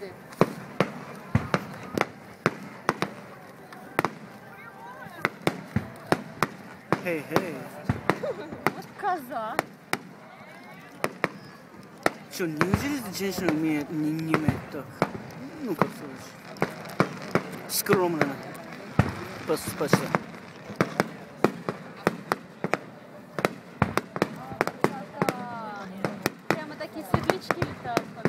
сюди. Эй, эй. От коза. Что, неужели женщина умеет, не, не умеет так? Ну, как сказать. Скромно. Пос, спасибо. Красота. Прямо такие светлячки летают.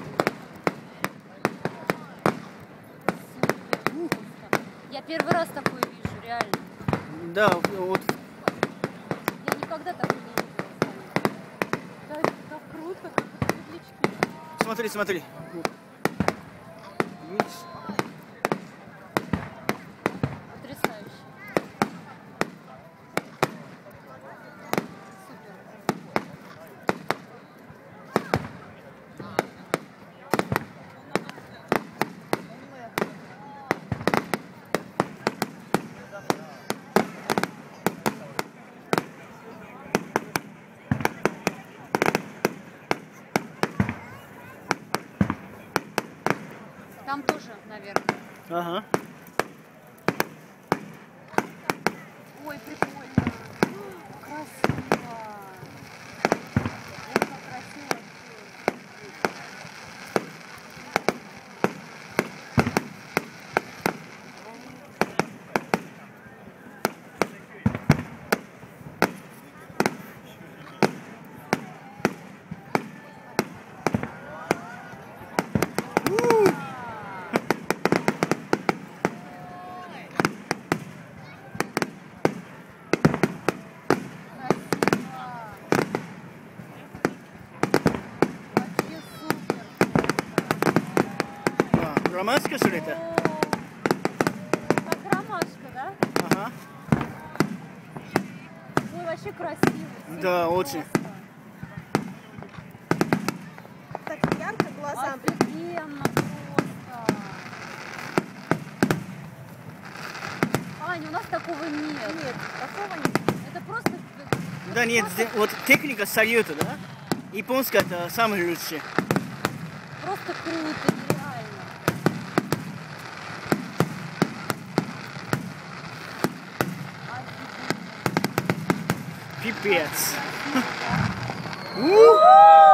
Я первый раз такое вижу, реально. Да, вот Я никогда такого не видела. Так, так круто, как светлячки. Смотри, смотри. Видишь? Там тоже, наверное. Ага. Ой, прикольно. Красиво. Ой, как красиво. Красиво. Вообще супер. Ромашка, что ли это? О, Как ромашка, да? Ага. Ой, вообще красиво. Да, очень. Так ярко глазам. Офигенно просто. Аня, у нас такого нет. Нет, такого нет. Это просто... Да нет, вот техника салюта, да? Японская это самый лучший. Просто круто, GPS.